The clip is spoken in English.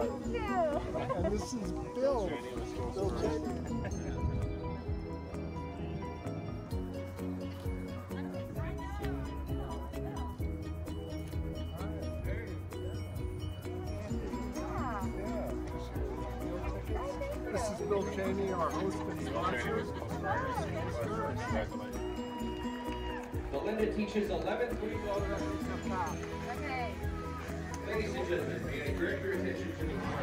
And this is Bill. Bill. This is Bill Cheney, our host and sponsor. Belinda teaches 11th grade. Ladies and gentlemen, may I direct your attention to the